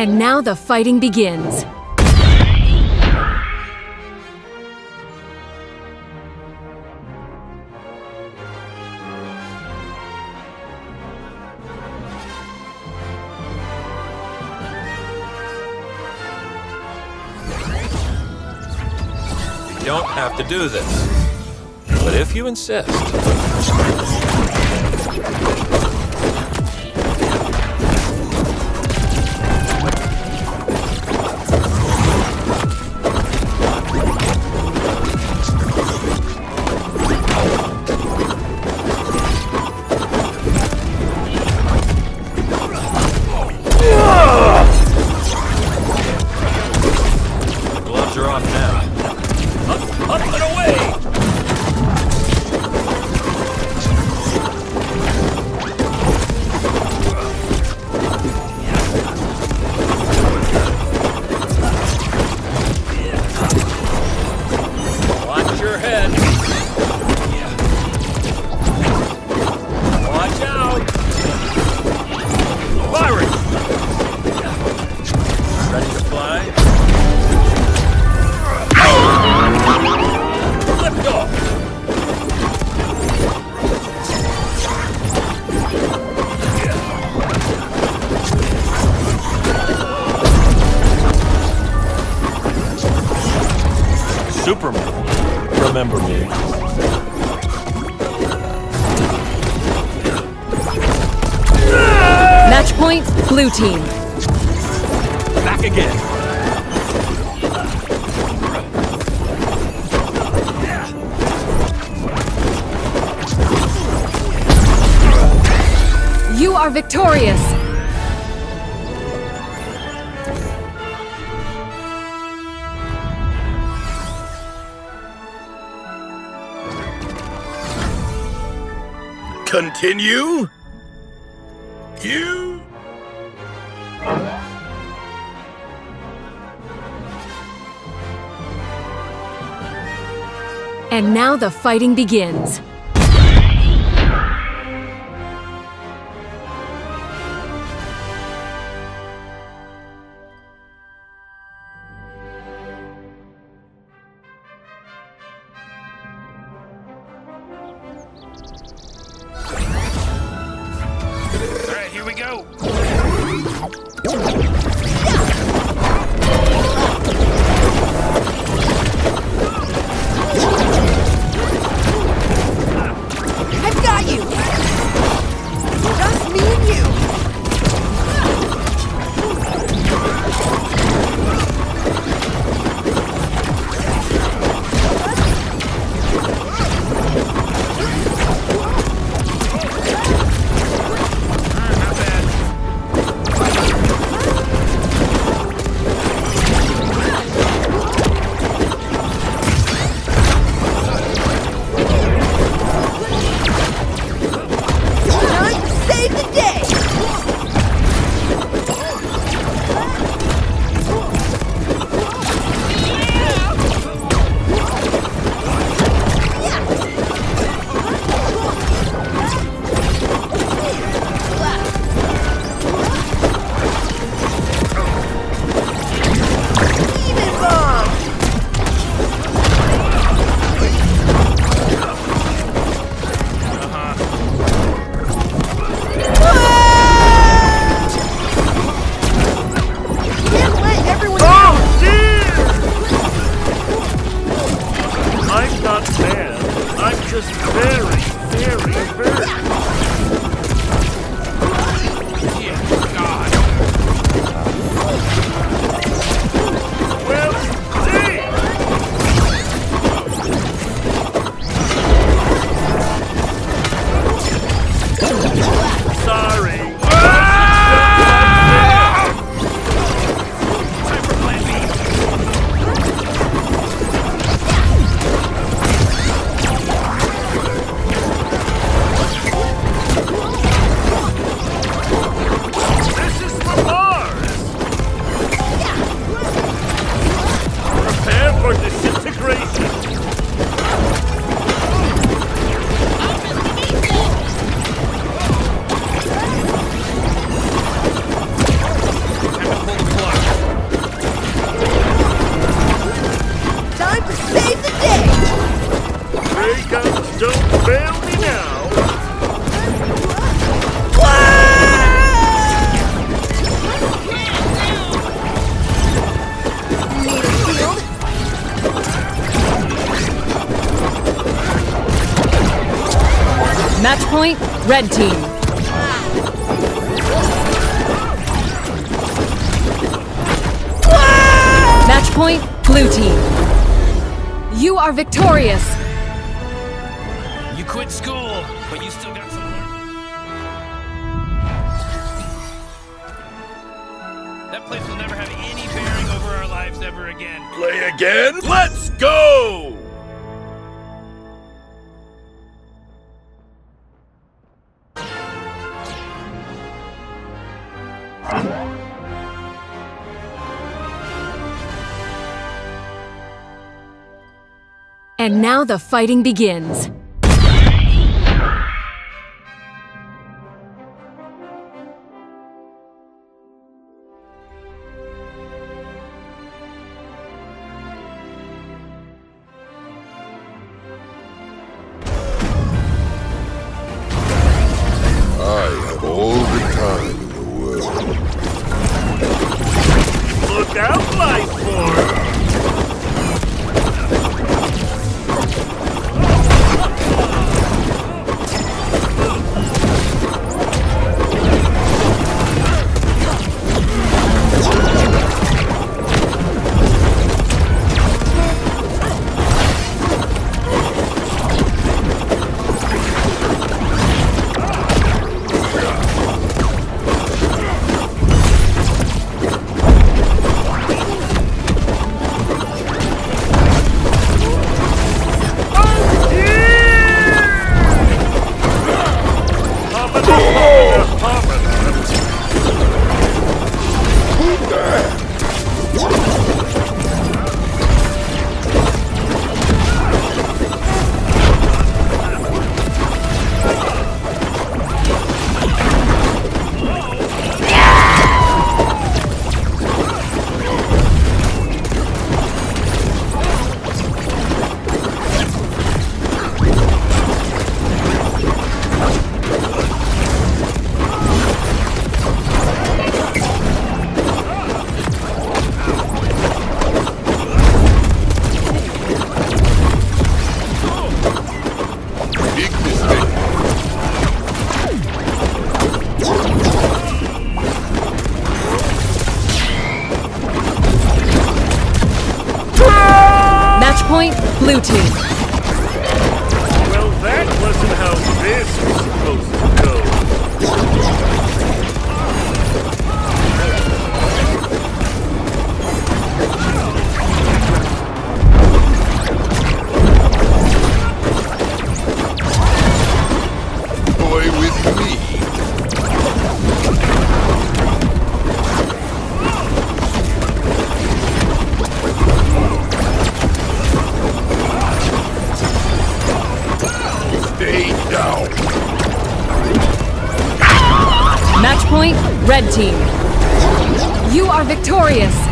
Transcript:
And now the fighting begins. Don't have to do this. But if you insist. Firing! Ready to fly? Lift off! Superman, remember me. Match point, blue team. Back again. You are victorious. Continue? You? And now the fighting begins. All right, here we go. Point, red team. Match point, blue team. You are victorious. You quit school, but you still got some. That place will never have any bearing over our lives ever again. Play again? Let's go! And now the fighting begins. Point, red team. You are victorious.